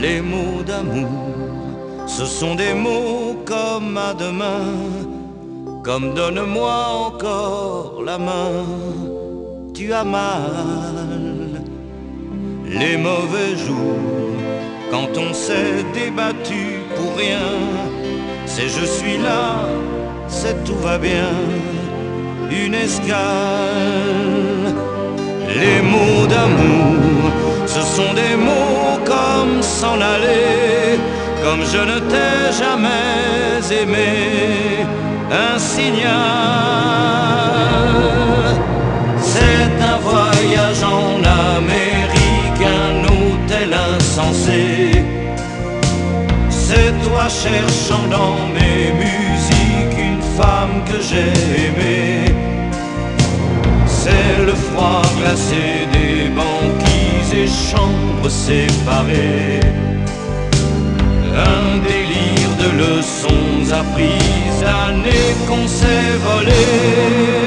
Les mots d'amour, ce sont des mots comme à demain, comme donne-moi encore la main, tu as mal. Les mauvais jours, quand on s'est débattu pour rien, c'est je suis là, c'est tout va bien, une escale. Les mots d'amour, s'en aller, comme je ne t'ai jamais aimé, un signal. C'est un voyage en Amérique, un hôtel insensé. C'est toi cherchant dans mes musiques une femme que j'ai aimée. C'est le froid glacé des chambres séparées. Un délire de leçons apprises, années qu'on s'est volées.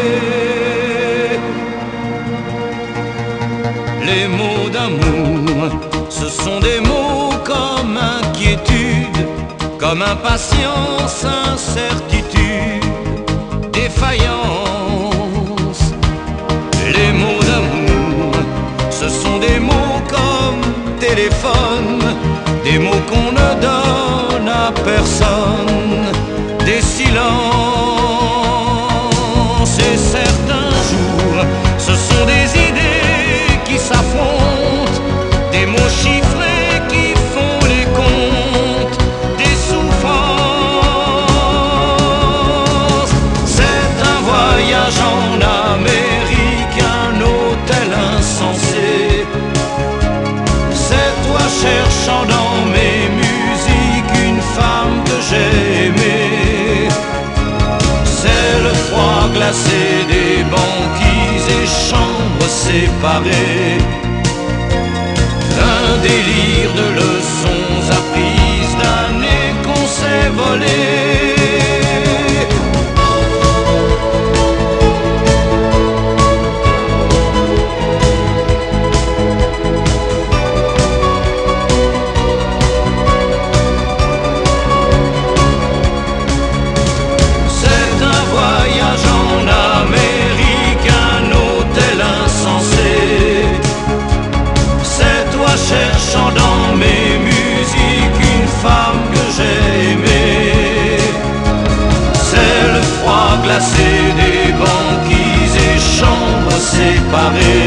Les mots d'amour, ce sont des mots comme inquiétude, comme impatience, incertitude, défaillance. Des mots qu'on ne donne à personne, Un délire de leçons apprises d'années qu'on s'est volées. Paris.